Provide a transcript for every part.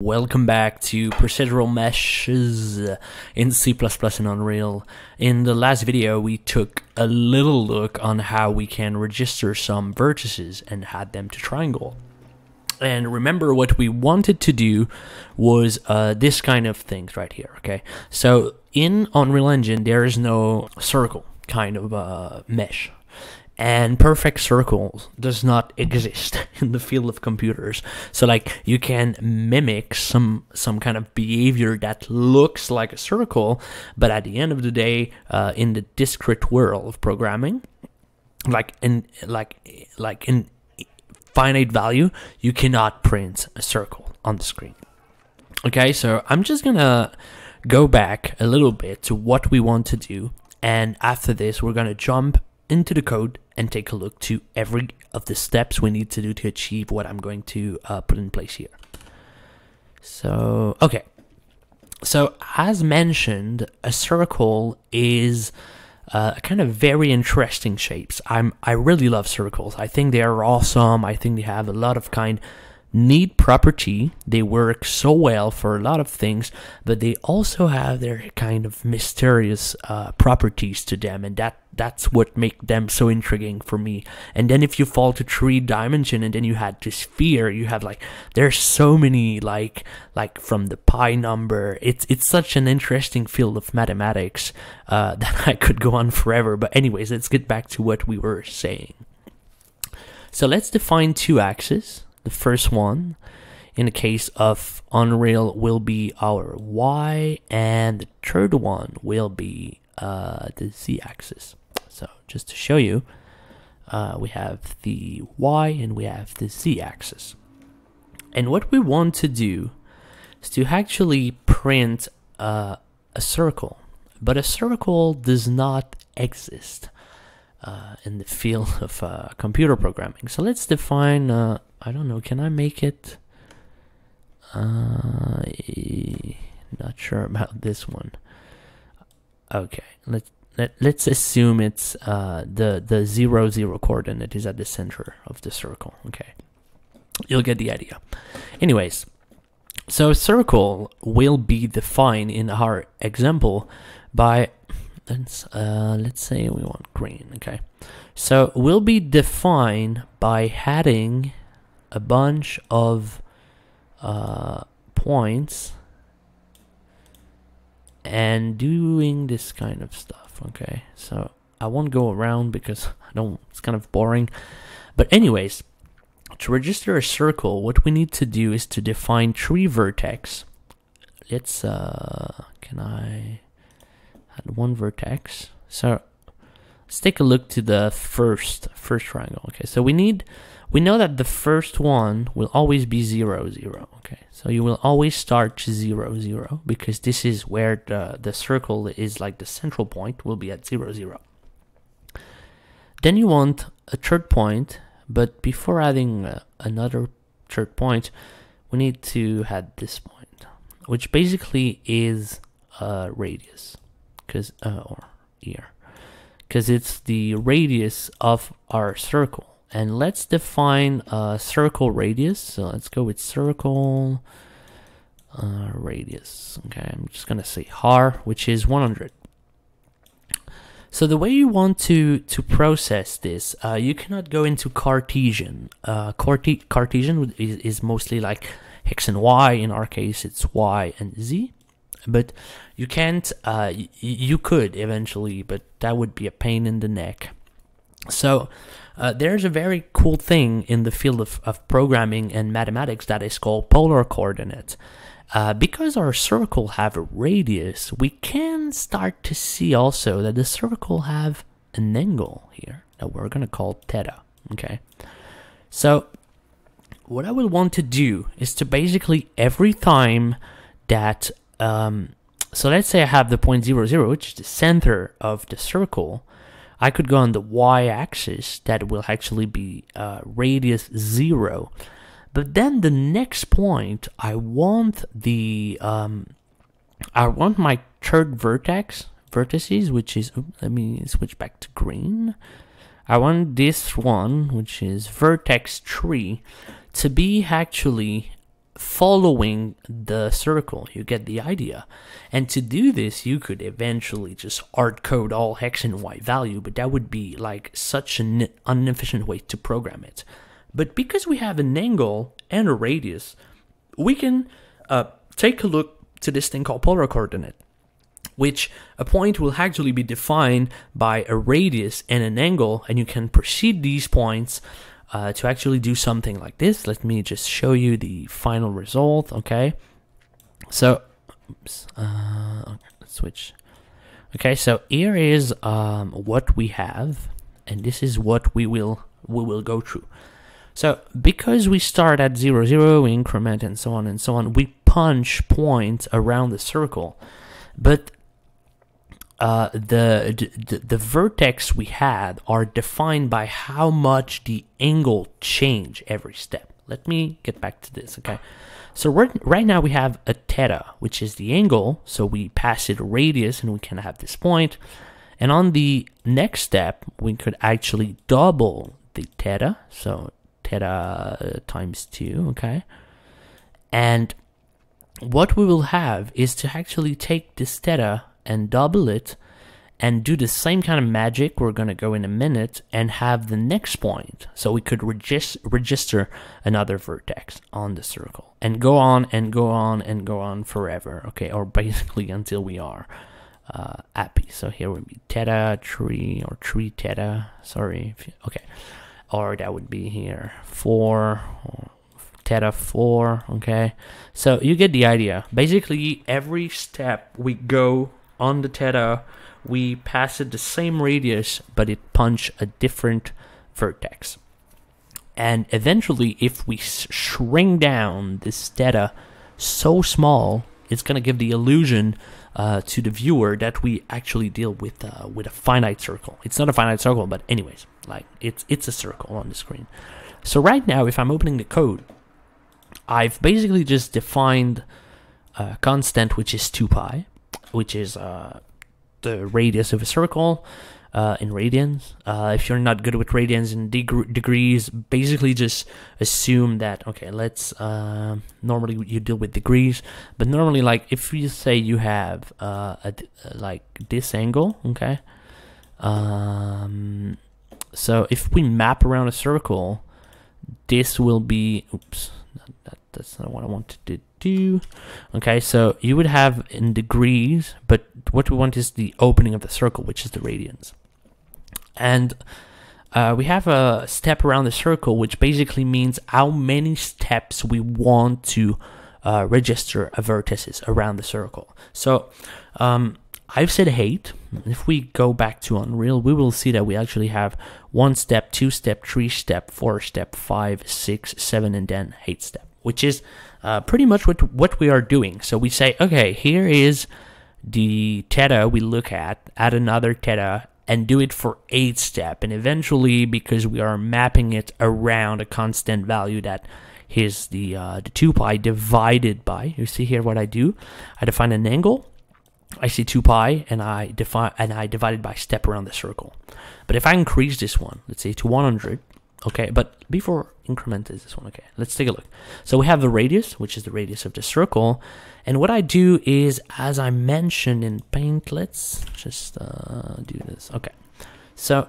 Welcome back to procedural meshes in C++ and Unreal. In the last video, we took a little look on how we can register some vertices and add them to triangle. And remember what we wanted to do was uh, this kind of things right here, okay? So in Unreal Engine, there is no circle kind of uh, mesh, and perfect circles does not exist in the field of computers. So like you can mimic some some kind of behavior that looks like a circle but at the end of the day uh, in the discrete world of programming like in like like in finite value you cannot print a circle on the screen. Okay so i'm just gonna go back a little bit to what we want to do and after this we're gonna jump into the code and take a look to every of the steps we need to do to achieve what I'm going to uh, put in place here. So, okay. So, as mentioned, a circle is uh, kind of very interesting shapes. I'm I really love circles. I think they are awesome. I think they have a lot of kind neat property. They work so well for a lot of things, but they also have their kind of mysterious uh, properties to them, and that that's what make them so intriguing for me. And then if you fall to three dimension, and then you had this sphere, you have like there's so many like like from the pi number. It's it's such an interesting field of mathematics uh, that I could go on forever. But anyways, let's get back to what we were saying. So let's define two axes the first one, in the case of Unreal, will be our Y, and the third one will be uh, the Z axis. So, just to show you, uh, we have the Y and we have the Z axis. And what we want to do is to actually print uh, a circle, but a circle does not exist uh, in the field of uh, computer programming. So let's define uh, I don't know. Can I make it? Uh, not sure about this one. Okay, let's let, let's assume it's uh the the zero zero coordinate is at the center of the circle. Okay, you'll get the idea. Anyways, so circle will be defined in our example by let's uh let's say we want green. Okay, so we'll be defined by adding a bunch of uh, points and doing this kind of stuff okay. So I won't go around because I don't it's kind of boring. But anyways to register a circle what we need to do is to define three vertex. Let's uh can I add one vertex so let's take a look to the first first triangle okay so we need we know that the first one will always be 0, 0. Okay, so you will always start 0, 0 because this is where the, the circle is like the central point will be at 0, 0. Then you want a third point, but before adding uh, another third point, we need to add this point, which basically is a radius, because uh, or here, because it's the radius of our circle and let's define a circle radius. So let's go with circle uh, radius. Okay, I'm just gonna say har, which is 100. So the way you want to to process this, uh, you cannot go into Cartesian. Uh, Carte Cartesian is, is mostly like x and y. In our case, it's y and z. But you can't. Uh, you could eventually, but that would be a pain in the neck. So uh, there's a very cool thing in the field of, of programming and mathematics that is called polar coordinate. Uh, because our circle have a radius, we can start to see also that the circle have an angle here that we're going to call theta. Okay, so what I will want to do is to basically every time that um, so let's say I have the point zero zero, which is the center of the circle, I could go on the y-axis that will actually be uh, radius 0. But then the next point, I want the um, I want my third vertex vertices, which is let me switch back to green. I want this one, which is vertex 3, to be actually following the circle. You get the idea. And to do this, you could eventually just art code all hex and y value, but that would be like such an inefficient way to program it. But because we have an angle and a radius, we can uh, take a look to this thing called polar coordinate, which a point will actually be defined by a radius and an angle, and you can proceed these points uh, to actually do something like this. Let me just show you the final result, okay? So, oops, uh, let's switch. Okay, so here is um, what we have, and this is what we will we will go through. So because we start at 0, 0, we increment and so on and so on, we punch points around the circle. But uh, the, the the vertex we had are defined by how much the angle change every step. Let me get back to this, okay? So right, right now we have a theta, which is the angle. So we pass it a radius and we can have this point. And on the next step, we could actually double the theta. So theta times 2, okay? And what we will have is to actually take this theta and double it and do the same kind of magic we're going to go in a minute and have the next point. So we could regis- register another vertex on the circle and go on and go on and go on forever okay? Or basically until we are uh, happy. So here would be theta 3 or 3 theta sorry you, okay. Or that would be here 4 theta 4 okay? So you get the idea. Basically every step we go on the theta we pass it the same radius but it punch a different vertex and eventually if we shrink down this theta so small it's going to give the illusion uh, to the viewer that we actually deal with uh, with a finite circle. It's not a finite circle, but anyways, like it's it's a circle on the screen. So right now, if I'm opening the code, I've basically just defined a constant which is 2 pi, which is uh, the radius of a circle uh, in radians. Uh, if you're not good with radians and deg- degrees, basically just assume that okay. Let's uh, normally you deal with degrees, but normally like if you say you have uh, a, like this angle, okay. Um, so if we map around a circle, this will be oops. That, that's not what I wanted to do. Okay, so you would have in degrees, but what we want is the opening of the circle, which is the radians. And uh, we have a step around the circle, which basically means how many steps we want to uh, register vertices around the circle. So um, I've said eight. If we go back to Unreal, we will see that we actually have one step, two step, three step, four step, five, six, seven, and then eight step, which is uh, pretty much what what we are doing. So we say, okay, here is the theta we look at, add another theta, and do it for eight step, and eventually, because we are mapping it around a constant value that is the uh, the two pi divided by. You see here what I do? I define an angle I see 2 pi and I define and I divide it by step around the circle. But if I increase this one, let's say to 100, okay, but before increment is this one, okay, let's take a look. So we have the radius, which is the radius of the circle. And what I do is, as I mentioned in paint, let's just uh, do this. Okay, so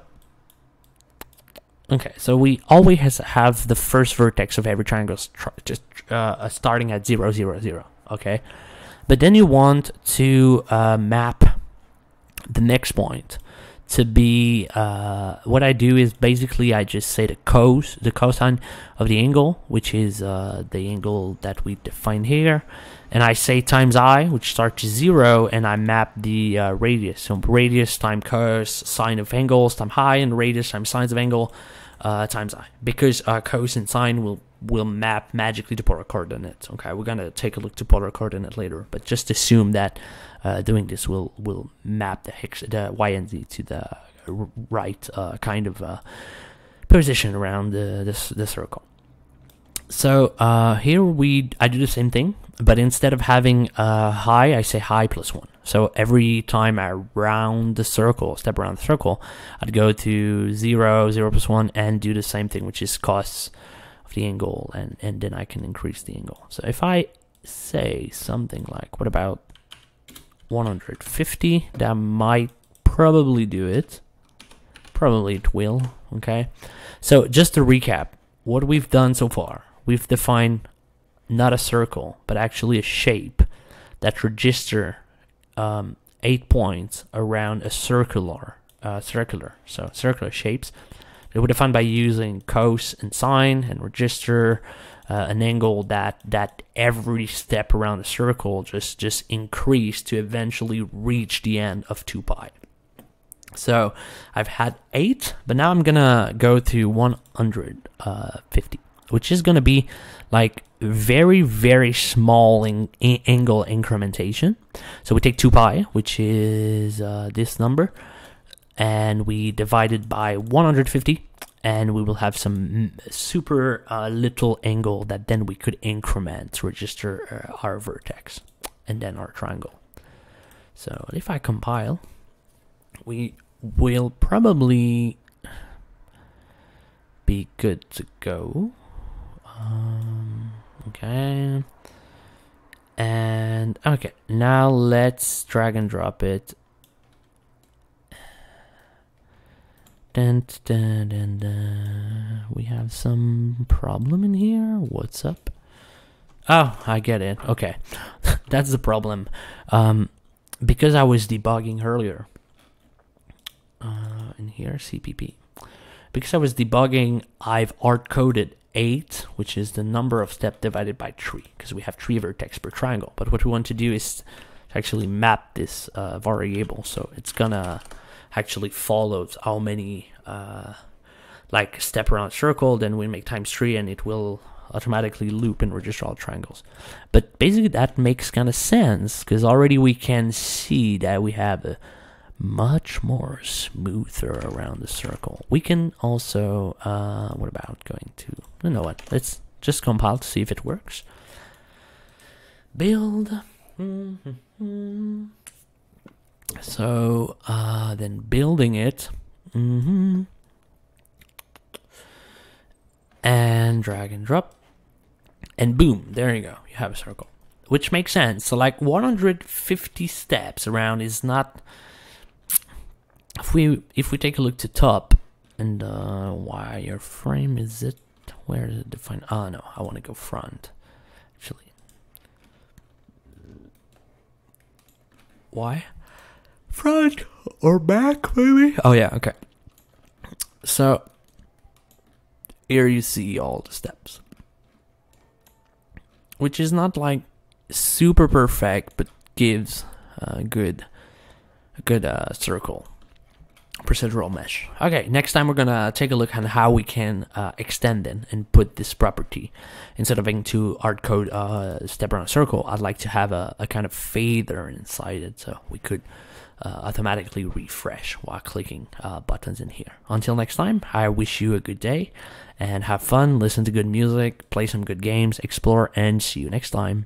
Okay, so we always have the first vertex of every triangle just uh, starting at 0, 0, 0, okay? But then you want to uh, map the next point to be uh, what I do is basically I just say the cos the cosine of the angle, which is uh, the angle that we define here, and I say times i, which starts to zero, and I map the uh, radius. So radius times cos sine of angles times high, and radius times sines of angle uh, times i, because uh, cos and sine will will map magically to polar coordinates. Okay, we're gonna take a look to polar coordinate later, but just assume that uh, doing this will will map the hex, the y and z to the right uh, kind of uh, position around the, the, the circle. So uh, here we I do the same thing, but instead of having a high, I say high plus one. So every time I round the circle, step around the circle, I'd go to zero, zero plus one, and do the same thing, which is cos of the angle and, and then I can increase the angle. So if I say something like, what about 150? That might probably do it. Probably it will, okay? So just to recap, what we've done so far, we've defined not a circle, but actually a shape that register um, eight points around a circular, uh, circular, so circular shapes. They were defined by using cos and sine and register uh, an angle that that every step around the circle just just increase to eventually reach the end of 2 pi. So I've had eight, but now I'm gonna go to 150, which is gonna be like very very small in, in angle incrementation. So we take 2 pi, which is uh, this number, and we divide it by 150 and we will have some super uh, little angle that then we could increment to register uh, our vertex and then our triangle. So if I compile, we will probably be good to go. Um, okay. And okay, now let's drag and drop it Dun, dun, dun, dun. We have some problem in here. What's up? Oh, I get it. Okay, that's the problem. Um, because I was debugging earlier. Uh, in here, CPP. Because I was debugging, I've hard coded 8, which is the number of step divided by 3, because we have 3 vertex per triangle. But what we want to do is actually map this uh, variable, so it's gonna actually follows how many uh, like step around circle, then we make times three and it will automatically loop and register all triangles. But basically that makes kind of sense because already we can see that we have a much more smoother around the circle. We can also, uh, what about going to, you know what, let's just compile to see if it works. Build. Mm -hmm. So uh, then building it. Mm-hmm. And drag and drop. And boom, there you go. You have a circle. Which makes sense. So like 150 steps around is not if we if we take a look to top and uh wireframe is it where is it defined? Oh no, I want to go front. Actually. Why? Front or back, maybe? Oh, yeah, okay. So, here you see all the steps. Which is not like super perfect, but gives a good, a good uh, circle procedural mesh. Okay, next time we're gonna take a look at how we can uh, extend it and put this property instead of having to hard code uh, step around a circle. I'd like to have a, a kind of fader inside it, so we could uh, automatically refresh while clicking uh, buttons in here. Until next time, I wish you a good day and have fun, listen to good music, play some good games, explore, and see you next time.